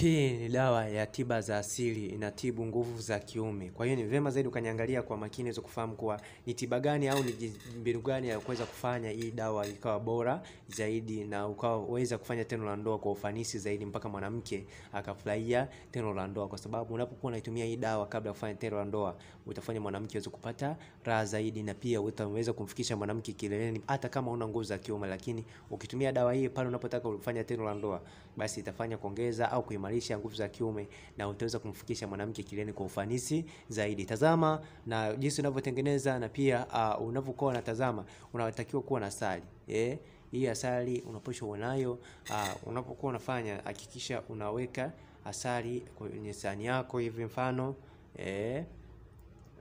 Hii ni dawa ya tiba za asili, inatibu nguvu za kiume. Kwa hiyo ni vyema zaidi ukaniangalia kwa makini ili kufahamu kuwa ni tiba gani au ni mbinu gani ya kuweza kufanya hii dawa ikawa bora zaidi na ukaweza kufanya tendo la ndoa kwa ufanisi zaidi mpaka mwanamke akafurahia tendo la ndoa, kwa sababu unapokuwa unaitumia hii dawa kabla ya kufanya tendo la ndoa utafanya mwanamke aweze kupata raha zaidi, na pia utaweza kumfikisha mwanamke kileleni hata kama una nguvu za kiume. Lakini ukitumia dawa hii pale unapotaka kufanya tendo la ndoa, basi itafanya kuongeza au kuimarisha nguvu za kiume na utaweza kumfikisha mwanamke kileleni kwa ufanisi zaidi. Tazama na jinsi unavyotengeneza na pia uh, unavyokuwa unatazama, unatakiwa kuwa na asali eh. Hii asali unaposha unayo uh, unapokuwa unafanya hakikisha unaweka asali kwenye sahani yako hivi, mfano eh,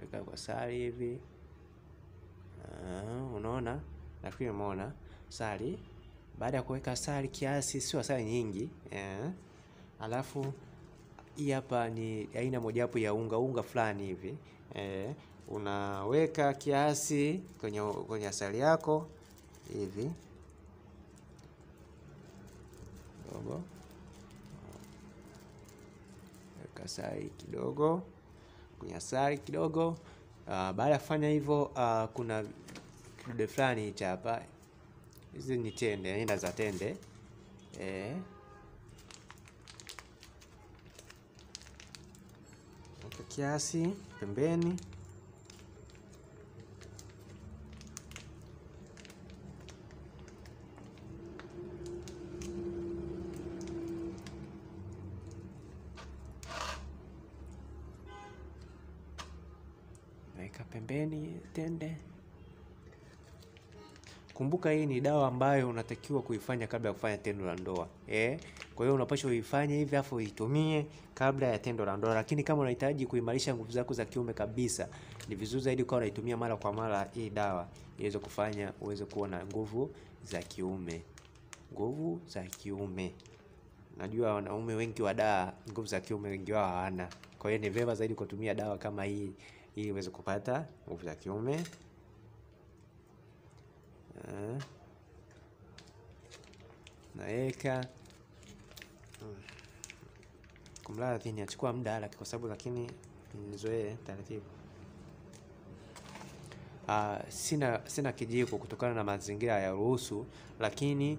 weka kwa asali hivi uh, unaona, nafikiri umeona asali. Baada ya kuweka asali kiasi, sio asali nyingi eh, alafu hii hapa ni aina mojawapo ya unga unga fulani hivi. E, unaweka kiasi kwenye kwenye asali yako hivi. Kidogo, weka asali kidogo kwenye asali kidogo. Uh, baada ya kufanya hivyo uh, kuna kidude fulani hichi hapa, hizi ni tende, aina za tende eh, kiasi pembeni. Weka pembeni tende. Kumbuka hii ni dawa ambayo unatakiwa kuifanya kabla ya kufanya tendo la ndoa eh. Kwa hiyo unapaswa uifanye hivi afu uitumie kabla ya tendo la ndoa, lakini kama unahitaji kuimarisha nguvu zako za kiume kabisa, ni vizuri zaidi ukawa unaitumia mara kwa mara hii dawa iweze kufanya uweze kuwa na nguvu za kiume, nguvu za kiume. Najua wanaume wengi wa daa nguvu za kiume wengi wao hawana, kwa hiyo ni vyema zaidi kutumia dawa kama hii ili uweze kupata nguvu za kiume. Uh, naweka kumradhi, niachukua muda kwa sababu lakini nizoee taratibu. Uh, sina sina kijiko kutokana na mazingira ya ruhusu, lakini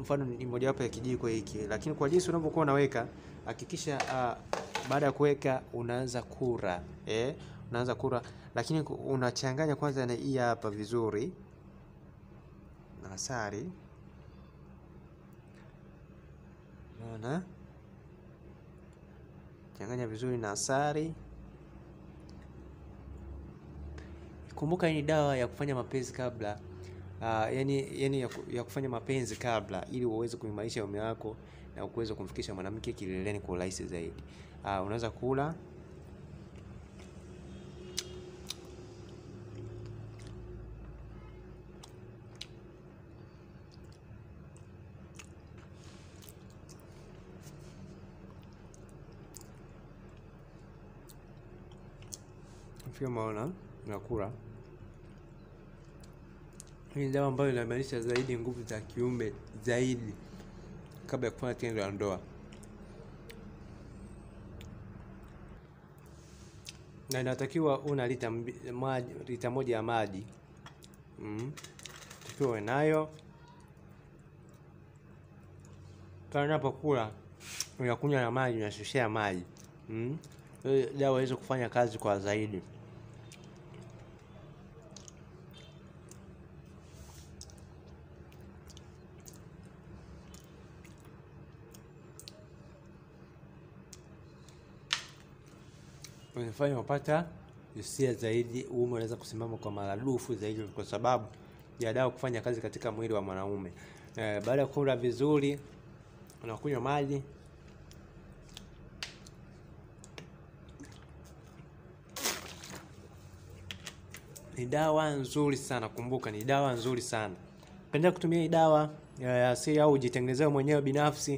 mfano ni mojawapo ya kijiko hiki, lakini kwa jinsi unavyokuwa unaweka hakikisha, uh, baada ya kuweka unaanza kura eh, unaanza kura, lakini unachanganya kwanza na hii hapa vizuri. Na asali, changanya vizuri na asali. Kumbuka hii ni dawa ya kufanya mapenzi kabla uh, yani, yani ya, ya kufanya mapenzi kabla, ili uweze kuimarisha ume wako na kuweza kumfikisha mwanamke kileleni kwa urahisi zaidi. Uh, unaweza kula maona unakula. Hii ni dawa ambayo inaimarisha zaidi nguvu za kiume zaidi kabla ya kufanya tendo la ndoa, na inatakiwa una lita maji, lita moja ya maji. Mm, takiwa uwe nayo pale unapokula, unakunywa na maji, unashushia maji. Mm, dawa iweze kufanya kazi kwa zaidi. Unafanya unapata hisia zaidi, uume unaweza kusimama kwa maradufu zaidi, kwa sababu ya dawa kufanya kazi katika mwili wa mwanaume. E, baada ya kula vizuri, unakunywa maji ni dawa nzuri sana. Kumbuka ni dawa nzuri sana. Pendelea kutumia hii dawa ya asili au ujitengenezee mwenyewe binafsi,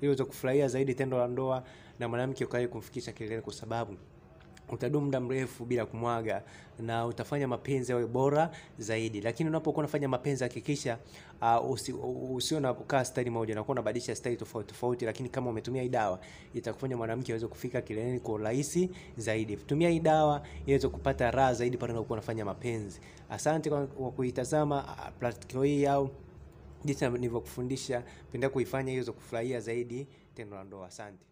ili uweze kufurahia zaidi tendo la ndoa na mwanamke ukae kumfikisha kilele, kwa sababu utadumu muda mrefu bila kumwaga na utafanya mapenzi yawe bora zaidi. Lakini unapokuwa unafanya mapenzi hakikisha uh, usi, usio na kaa staili moja, unakuwa unabadilisha staili tofauti tofauti, lakini kama umetumia hii dawa itakufanya mwanamke aweze kufika kileleni kwa urahisi zaidi. Tumia hii dawa iweze kupata raha zaidi pale unapokuwa unafanya mapenzi. Asante kwa kuitazama uh, platiko hii au jinsi nilivyokufundisha, penda kuifanya hiyo kufurahia zaidi tendo la ndoa. Asante.